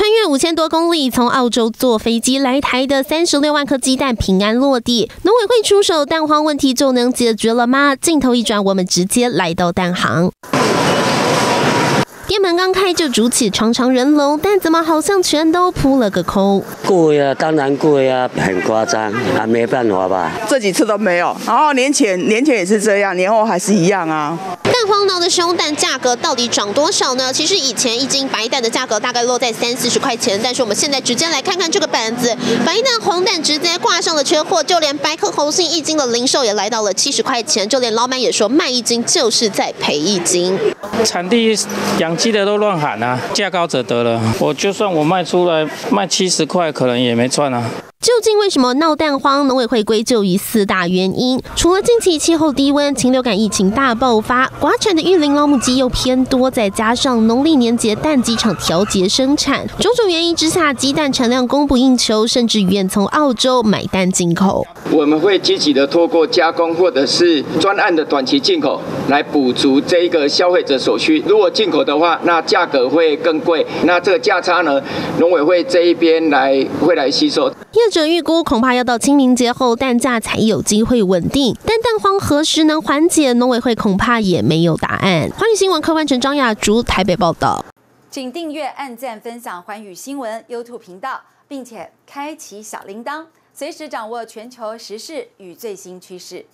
穿越五千多公里，从澳洲坐飞机来台的三十六万颗鸡蛋平安落地，农委会出手，蛋荒问题就能解决了吗？镜头一转，我们直接来到蛋行。店门刚开就筑起长长人龙，但怎么好像全都扑了个空？贵啊，当然贵啊，很夸张啊，没办法吧？这几次都没有，然后年前年前也是这样，年后还是一样啊。蛋荒脑的熊蛋价格到底涨多少呢？其实以前一斤白蛋的价格大概落在三四十块钱，但是我们现在直接来看看这个板子，白蛋黄蛋直接挂上了缺货，就连白壳红心一斤的零售也来到了七十块钱，就连老板也说卖一斤就是在赔一斤。产地养记得都乱喊啊，价高者得了。我就算我卖出来卖七十块，可能也没赚啊。究竟为什么闹蛋荒？农委会归咎于四大原因，除了近期气候低温、禽流感疫情大爆发，寡产的育龄老母鸡又偏多，再加上农历年节蛋鸡场调节生产，种种原因之下，鸡蛋产量供不应求，甚至远从澳洲买蛋进口。我们会积极的透过加工或者是专案的短期进口，来补足这一个消费者所需。如果进口的话，那价格会更贵，那这个价差呢，农委会这一边来会来吸收。者预估，恐怕要到清明节后蛋价才有机会稳定。但蛋荒何时能缓解？农委会恐怕也没有答案。欢迎新闻客观成张雅竹台北报道，请订阅、按赞、分享环宇新闻 YouTube 频道，并且开启小铃铛，随时掌握全球时事与最新趋势。